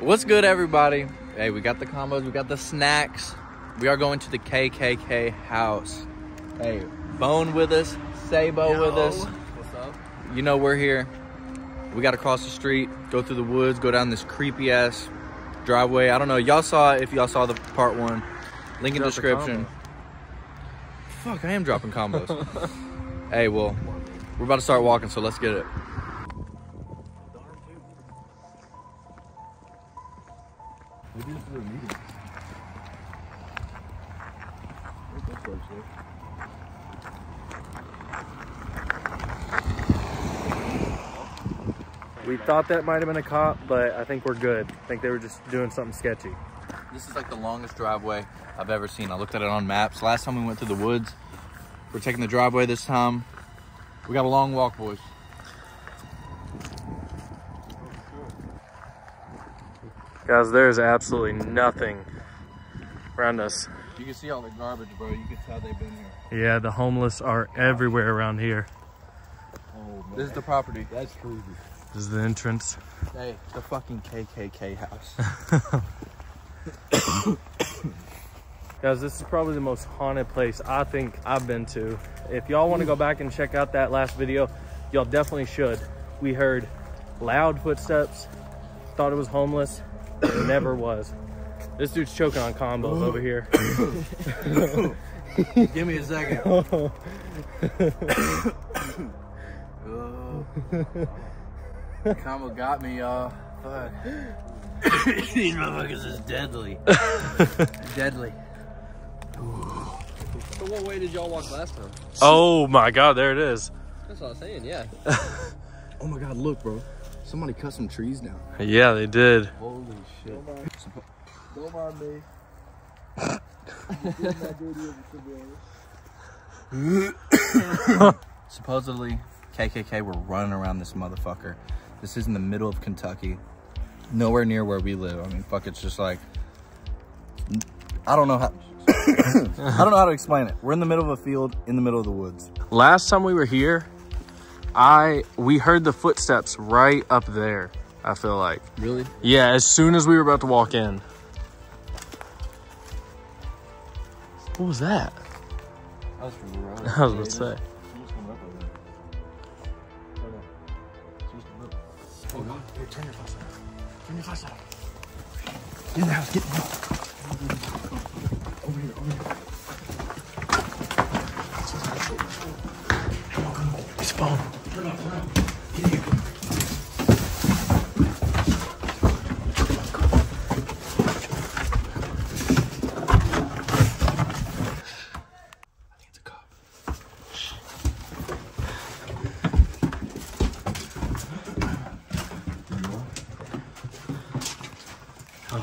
What's good, everybody? Hey, we got the combos, we got the snacks. We are going to the KKK house. Hey, Bone with us, Sabo with us. What's up? You know we're here. We got to cross the street, go through the woods, go down this creepy ass driveway. I don't know. Y'all saw if y'all saw the part one. Link in Drop the description. Fuck, I am dropping combos. hey, well, we're about to start walking, so let's get it. We thought that might have been a cop, but I think we're good. I think they were just doing something sketchy. This is like the longest driveway I've ever seen. I looked at it on maps. Last time we went through the woods, we're taking the driveway this time. We got a long walk, boys. Guys, there's absolutely nothing around us. You can see all the garbage, bro. You can tell they've been here. Yeah, the homeless are everywhere around here. Oh, man. This is the property. That's crazy. This is the entrance. Hey, the fucking KKK house. Guys, this is probably the most haunted place I think I've been to. If y'all want to go back and check out that last video, y'all definitely should. We heard loud footsteps, thought it was homeless, it never was. This dude's choking on combos over here. Give me a second. Oh. Combo got me, y'all. Fuck. These motherfuckers is deadly. deadly. So what way did y'all walk last time? oh my god, there it is. That's what I'm saying, yeah. Oh my god, look, bro. Somebody cut some trees down. Yeah, they did. Holy shit. Don't mind me. Supposedly, KKK were running around this motherfucker. This is in the middle of Kentucky. Nowhere near where we live. I mean, fuck, it's just like. I don't know how. I don't know how to explain it. We're in the middle of a field, in the middle of the woods. Last time we were here, I we heard the footsteps right up there. I feel like. Really? Yeah, as soon as we were about to walk in. What was that? I was I was about to say. Turn your flashlight. Turn your flashlight. Get in the house, get in the house. Over here, over here. Come on, come on. It's a phone. Turn off, turn off. Get in here. I think it's a cop. Hello.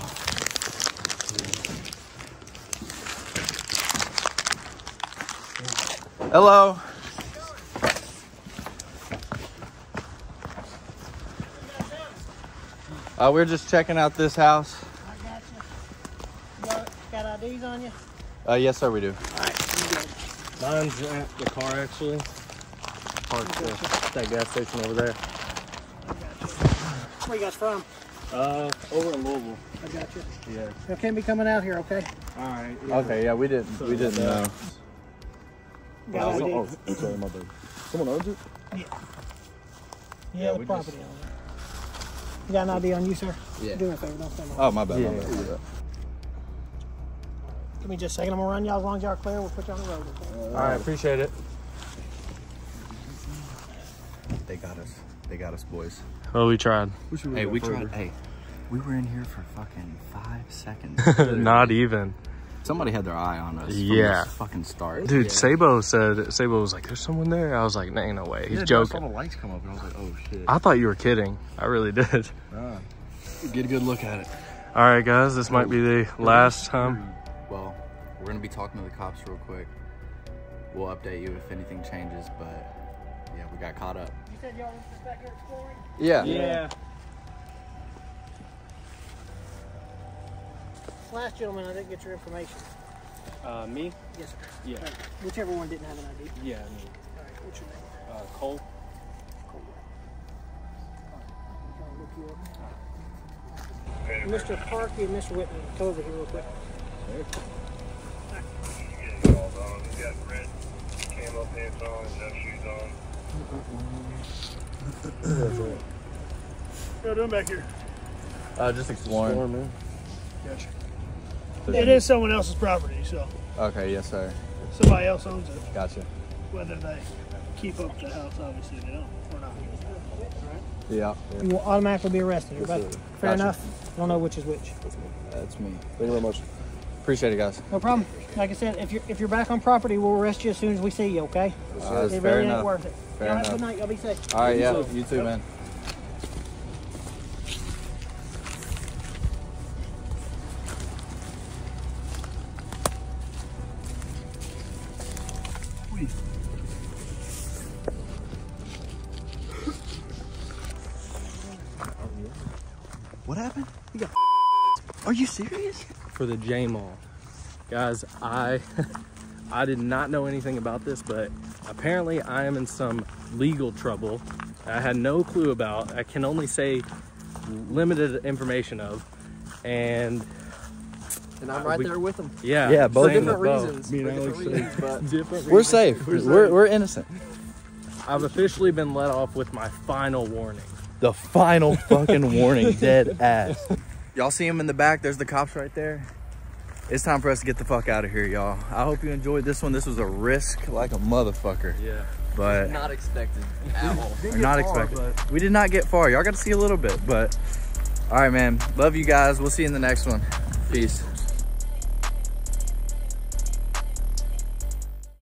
Uh, we're just checking out this house. I got you. Got, got IDs on you? Uh, yes, sir, we do. All right. Mine's at the car actually. Parked at that gas station over there. Where you guys from? Uh, over in Louisville. I got you. Yeah. You can't be coming out here, okay? All right. Okay, yeah, we didn't. We didn't know. Got ID. Oh, sorry, my bad. Someone owns it? yeah, the we property owner. You got an ID on you, sir? Yeah. Do me a favor, don't stand on. Oh, my bad. Yeah. My bad. Give me just a second. I'm gonna run y'all as long as y'all are clear. We'll put you on the road. Okay? Uh, All right, appreciate it. They got us. They got us, boys. Well, we tried. We Hey, we further. tried. Hey, we were in here for fucking five seconds. Not even. Somebody had their eye on us. From Yeah. fucking start. Dude, Sabo said, Sabo was like, there's someone there. I was like, nah, ain't no way. He's Yeah, dude, I saw joking. the lights come up and I was like, oh shit. I thought you were kidding. I really did. Ah. Get a good look at it. All right, guys, this might be the last time. Well, we're gonna be talking to the cops real quick. We'll update you if anything changes, but yeah, we got caught up. You said y'all were just back here exploring? Yeah. Yeah. Last gentleman, I didn't get your information. Uh, me? Yes, sir. Yeah. All right. Whichever one didn't have an ID. Yeah, me. All right, what's your name? Uh, Cole. Cool. All right, I'm trying to look you up. Mr. Parky and Mr. Whitman, come over here real quick. Called on. He's got red camo pants on no shoes on. What are you doing back here? Uh, just exploring. man. Gotcha. It is someone else's property, so Okay, yes, sir. somebody else owns it. Gotcha. Whether they keep up the house, obviously they don't, or not. Yeah, You will automatically be arrested. Everybody, fair Gotcha. enough. I don't know which is which. that's me. Thank you very much. Appreciate it, guys. No problem. Like I said, if you're if you're back on property, we'll arrest you as soon as we see you. Okay? Uh, that's it fair really enough. ain't worth it. Fair Y'all have a enough. good night. Y'all be safe. All right, yeah, you too, man. Are you serious? For the J Mall. Guys, I I did not know anything about this, but apparently I am in some legal trouble. I had no clue about. I can only say limited information of. And And I'm right We- there with them. yeah, Yeah, both same Different with Bo. reasons. Me and for different Alex reasons, but Different We're reasons. safe. We're, we're innocent. I've officially been let off with my final warning. The final fucking warning, dead ass. Y'all see him in the back? There's the cops right there. It's time for us to get the fuck out of here, y'all. I hope you enjoyed this one. This was a risk like a motherfucker, Yeah. but not expected at all. not expected. We did not get far. Y'all got to see a little bit, but all right, man. Love you guys. We'll see you in the next one. Peace.